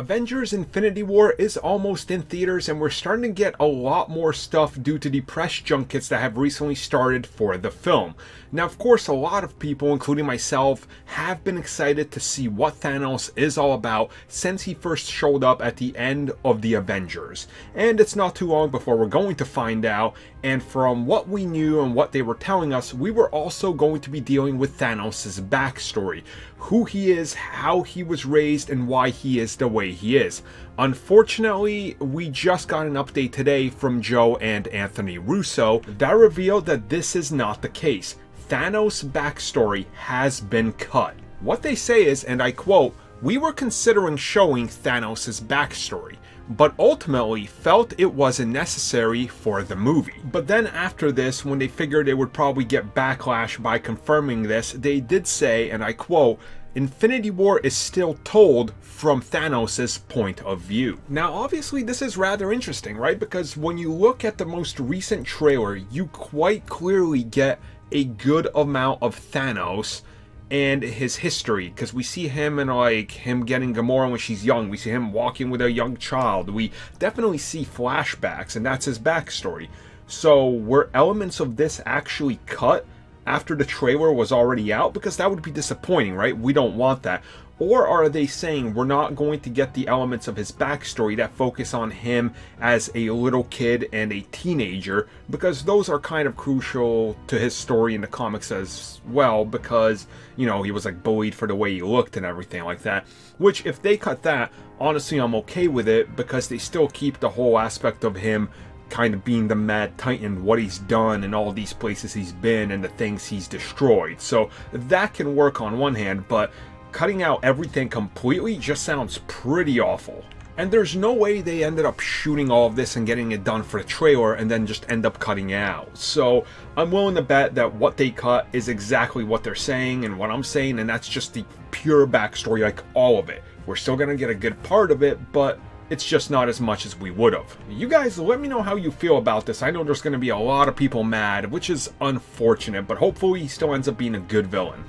Avengers Infinity War is almost in theaters and we're starting to get a lot more stuff due to the press junkets that have recently started for the film. Now of course a lot of people, including myself, have been excited to see what Thanos is all about since he first showed up at the end of the Avengers. And it's not too long before we're going to find out and from what we knew and what they were telling us, we were also going to be dealing with Thanos' backstory. Who he is, how he was raised, and why he is the way he is. Unfortunately, we just got an update today from Joe and Anthony Russo that revealed that this is not the case. Thanos' backstory has been cut. What they say is, and I quote, we were considering showing Thanos' backstory, but ultimately felt it wasn't necessary for the movie. But then after this, when they figured they would probably get backlash by confirming this, they did say, and I quote, Infinity War is still told from Thanos' point of view. Now, obviously, this is rather interesting, right? Because when you look at the most recent trailer, you quite clearly get a good amount of Thanos and his history because we see him and like him getting Gamora when she's young. We see him walking with a young child. We definitely see flashbacks, and that's his backstory. So, were elements of this actually cut after the trailer was already out? Because that would be disappointing, right? We don't want that. Or are they saying we're not going to get the elements of his backstory that focus on him as a little kid and a teenager? Because those are kind of crucial to his story in the comics as well, because, you know, he was like bullied for the way he looked and everything like that. Which, if they cut that, honestly, I'm okay with it because they still keep the whole aspect of him kind of being the Mad Titan, what he's done and all these places he's been and the things he's destroyed. So that can work on one hand, but cutting out everything completely just sounds pretty awful. And there's no way they ended up shooting all of this and getting it done for the trailer and then just end up cutting out. So I'm willing to bet that what they cut is exactly what they're saying and what I'm saying, and that's just the pure backstory, like all of it. We're still gonna get a good part of it, but it's just not as much as we would have. You guys, let me know how you feel about this. I know there's going to be a lot of people mad, which is unfortunate, but hopefully he still ends up being a good villain.